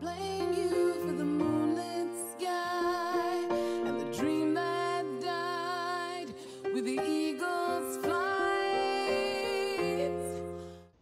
blame you for the moonlit sky and the dream that died with the eagle's flight.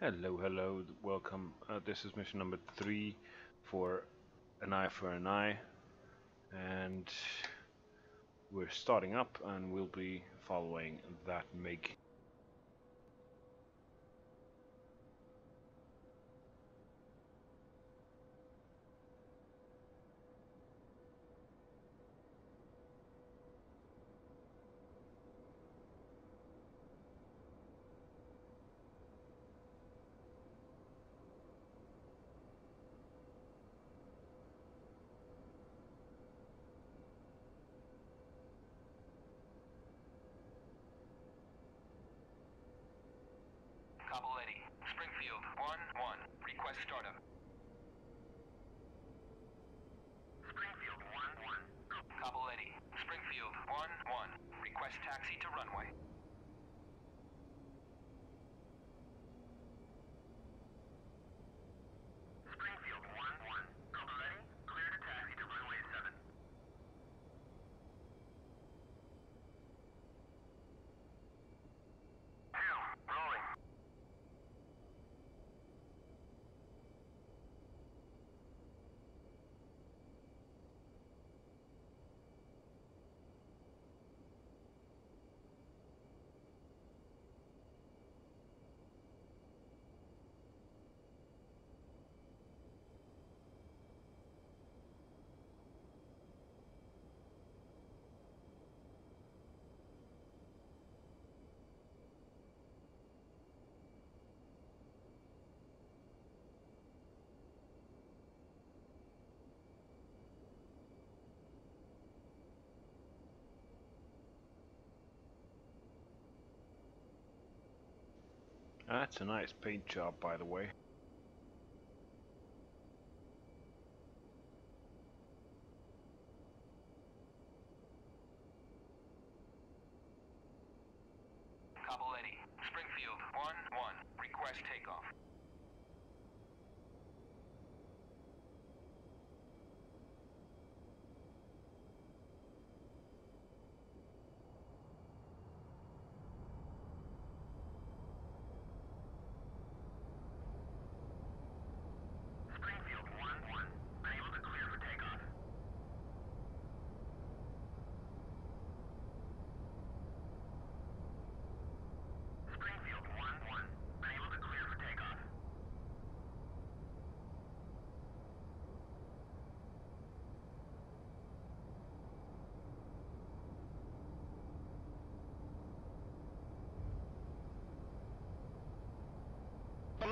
Hello, hello, welcome. Uh, this is mission number three for an eye for an eye, and we're starting up, and we'll be following that MiG. Kobuleti. Springfield, 1-1. Request startup. Springfield, 1-1. Cobble Springfield, 1-1. Request taxi to runway. Springfield, 1-1. Kobuleti. Clear to taxi to runway 7. Two, rolling. That's a nice paint job, by the way. Cobble Eddy. Springfield, 1-1. Request takeoff. Springfield, 1-1. Unable to clear for takeoff. Springfield, 1-1. Unable to clear for takeoff.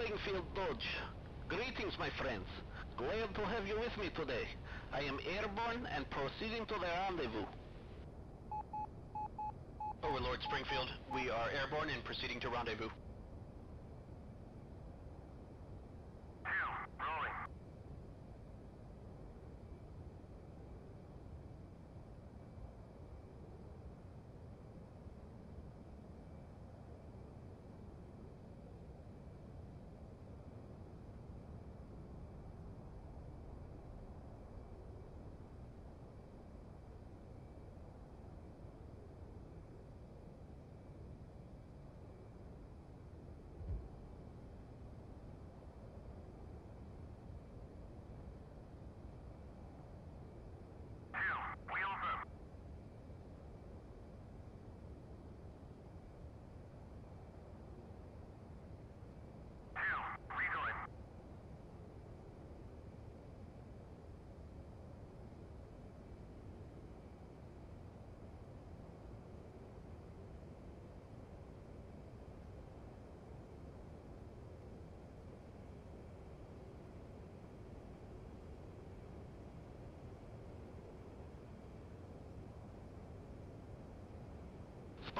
Springfield Dodge. Greetings, my friends. Glad to have you with me today. I am airborne and proceeding to the rendezvous. Oh, Overlord Springfield, we are airborne and proceeding to rendezvous.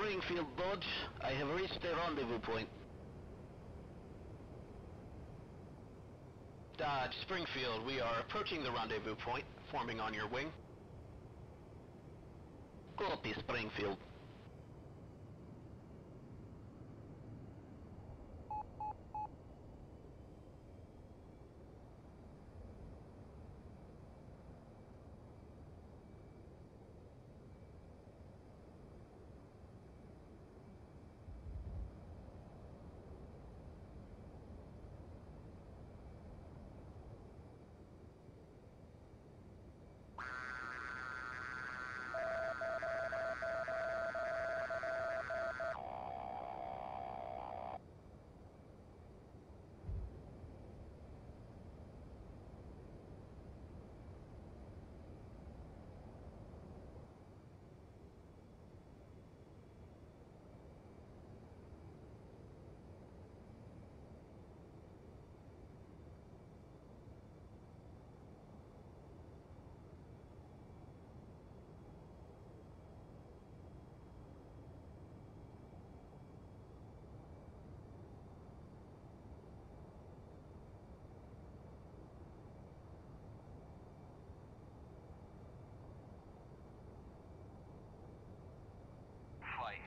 Springfield Dodge, I have reached the rendezvous point. Dodge Springfield, we are approaching the rendezvous point, forming on your wing. Copy, Springfield.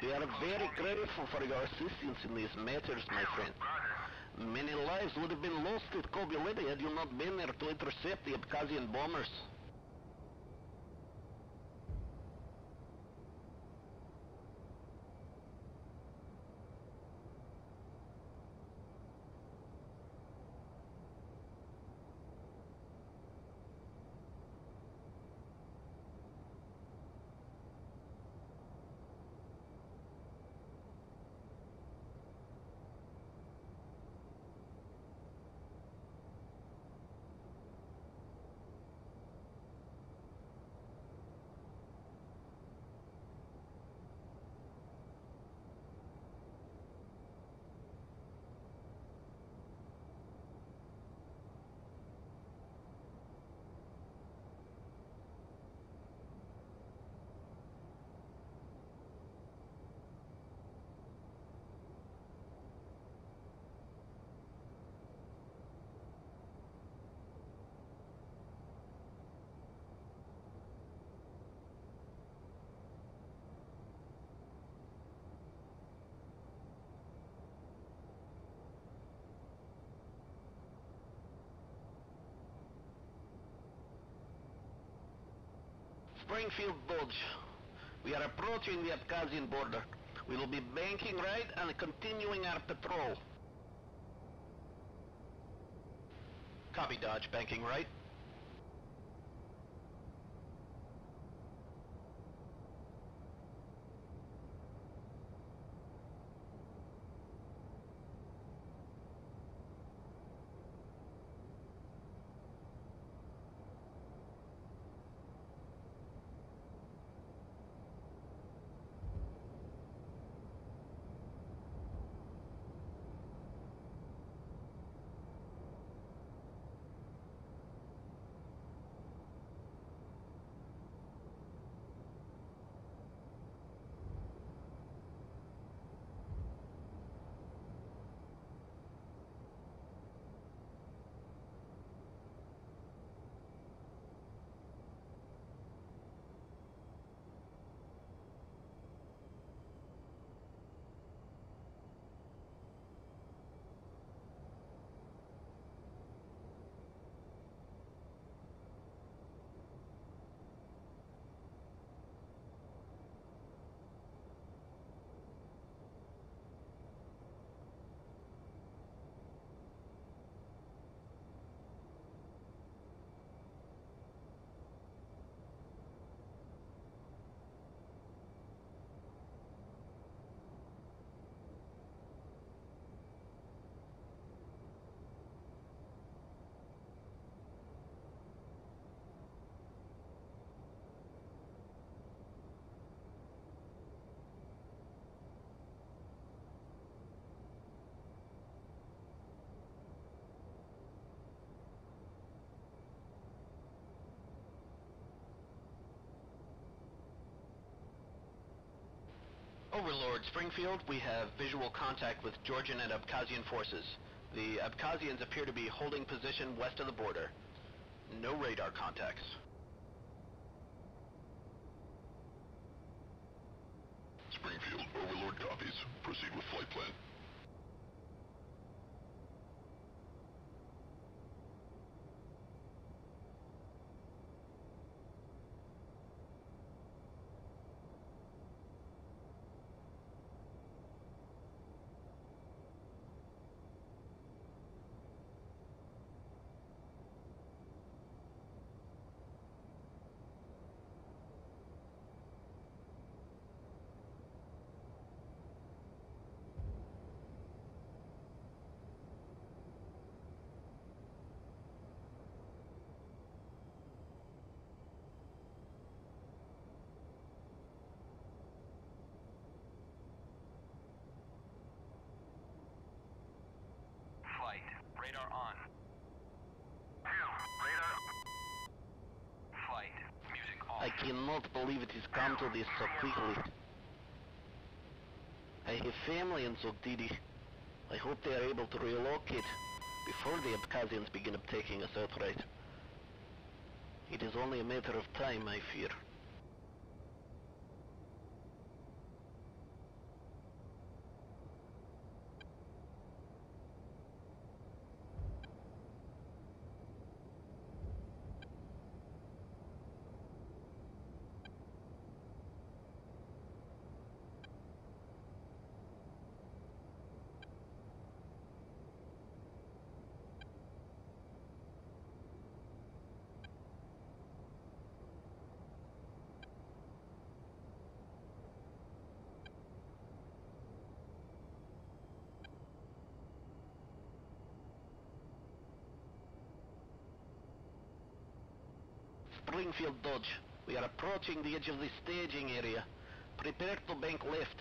We are very grateful for your assistance in these matters, my friend. Many lives would have been lost at Kobuleti had you not been there to intercept the Abkhazian bombers. Springfield Dodge. We are approaching the Abkhazian border. We will be banking right and continuing our patrol. Copy, Dodge. Banking right. Overlord Springfield, we have visual contact with Georgian and Abkhazian forces. The Abkhazians appear to be holding position west of the border. No radar contacts. Springfield, Overlord copies. Proceed with flight plan. Flight. Radar on. Two. Radar. Flight. Music off. I cannot believe it has come to this so quickly. I have family in Zugdidi. I hope they are able to relocate before the Abkhazians begin taking us outright. It is only a matter of time, I fear. Springfield Dodge. We are approaching the edge of the staging area. Prepare to bank left.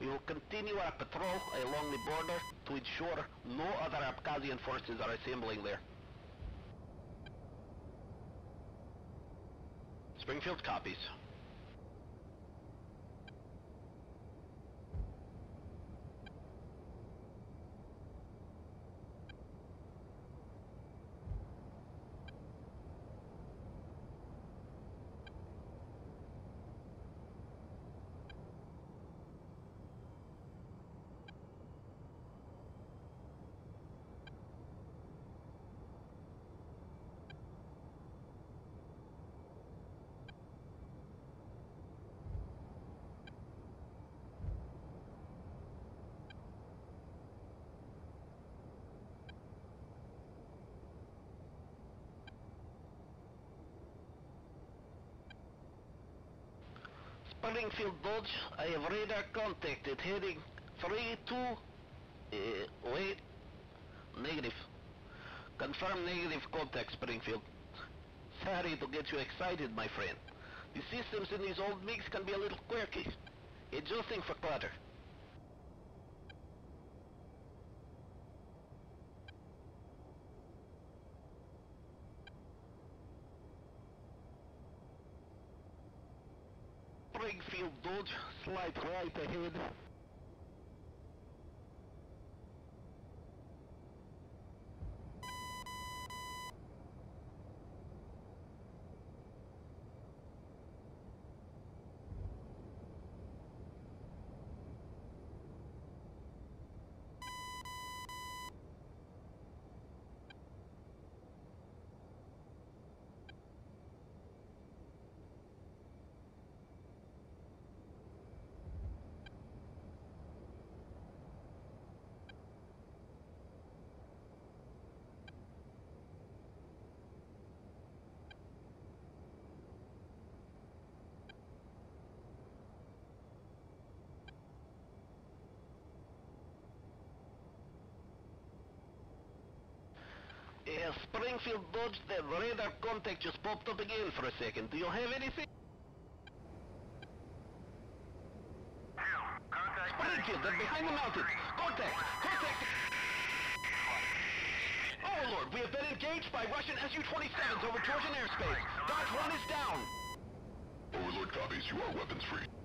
We will continue our patrol along the border to ensure no other Abkhazian forces are assembling there. Springfield copies. Springfield Dodge, I have radar contacted heading 32... Uh, wait. Negative. Confirm negative contact, Springfield. Sorry to get you excited, my friend. The systems in these old MiGs can be a little quirky. Adjusting for clutter. Springfield Dodge, slight right ahead. Uh, Springfield Dodge, the radar contact just popped up again for a second. Do you have anything? Springfield, they're behind the mountains. Contact! Contact! Oh, Lord, we have been engaged by Russian Su-27s over Georgian airspace. Dodge 1 is down. Overlord copies. You are weapons free.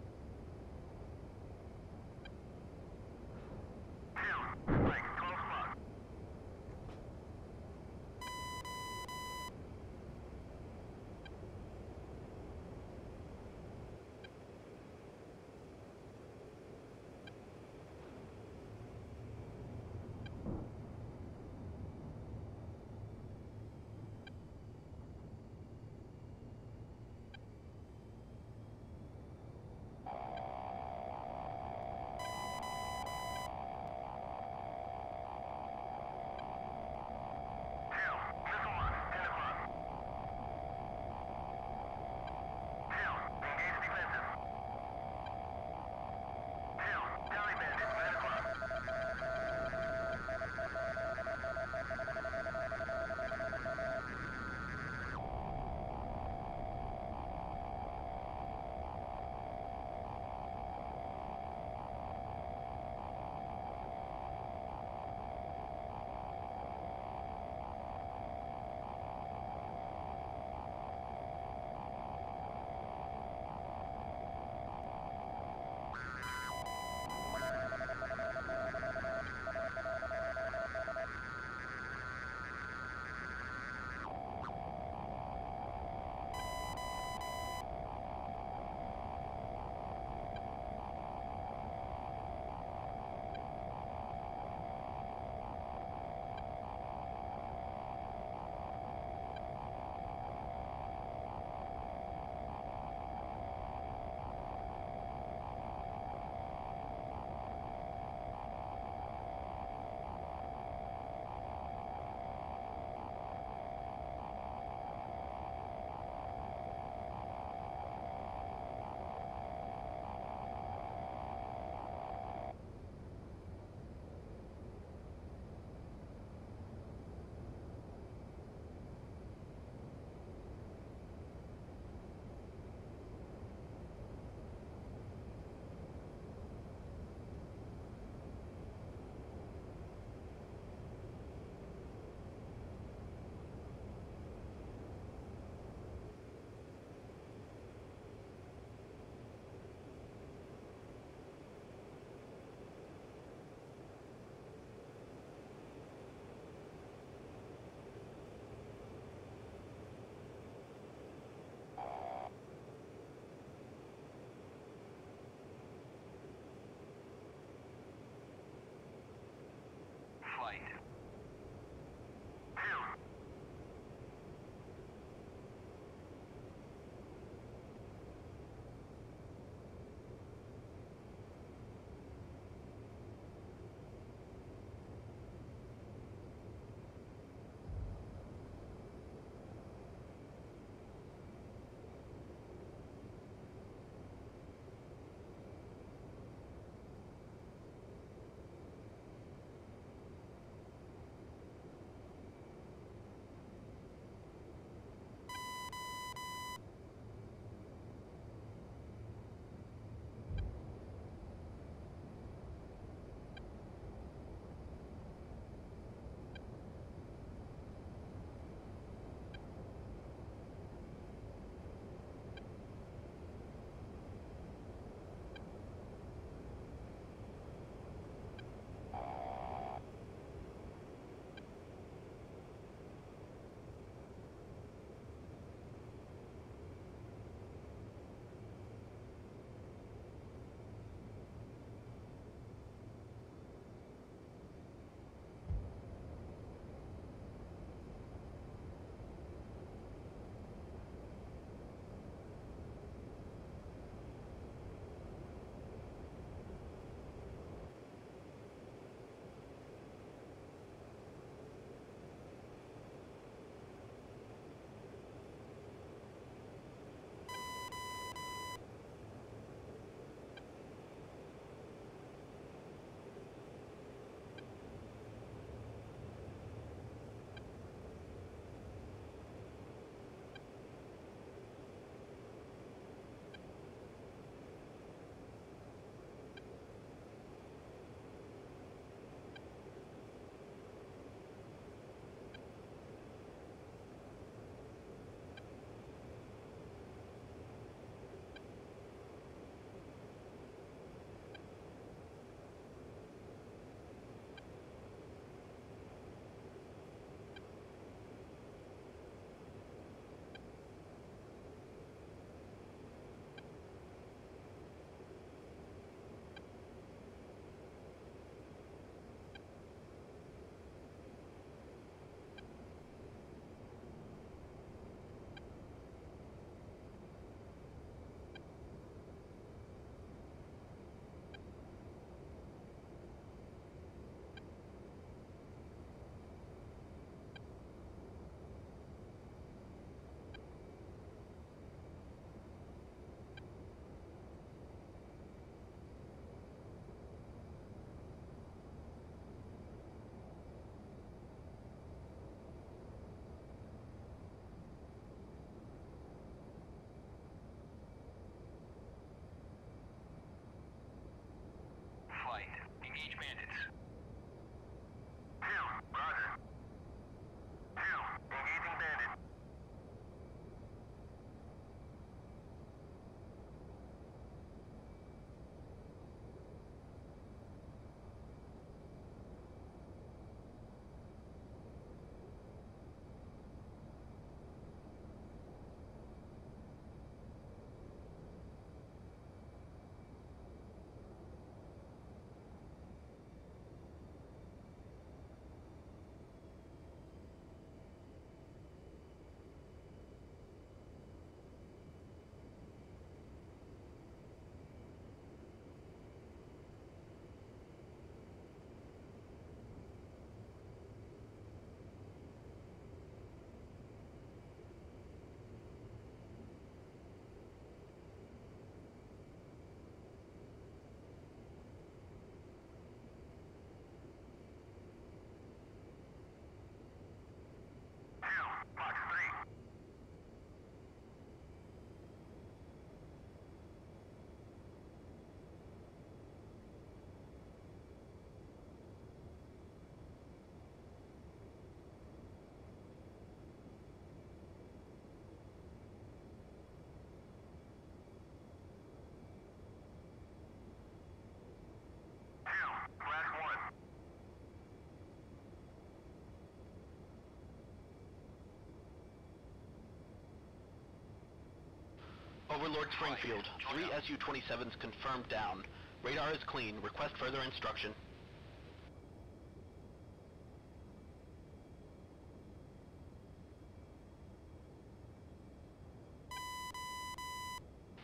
Overlord Springfield, three Su-27s confirmed down. Radar is clean. Request further instruction.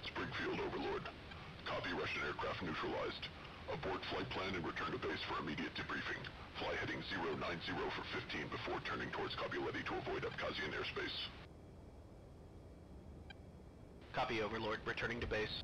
Springfield Overlord. Copy Russian aircraft neutralized. Abort flight plan and return to base for immediate debriefing. Fly heading 090 for 15 before turning towards Kobuleti to avoid Abkhazian airspace. Copy, Overlord. Returning to base.